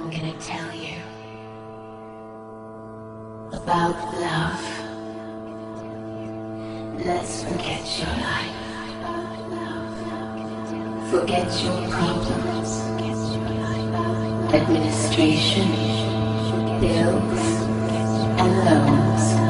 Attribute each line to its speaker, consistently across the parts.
Speaker 1: I'm gonna tell you about love. Let's forget your life. Forget your problems. Administration, bills, and loans.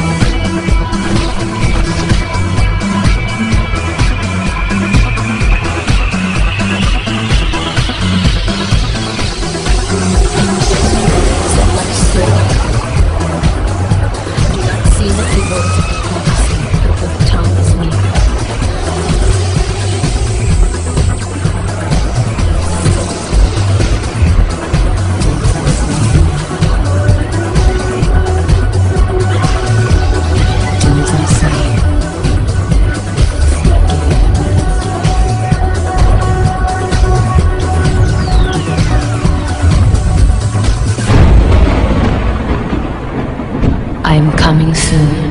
Speaker 1: I'm coming soon.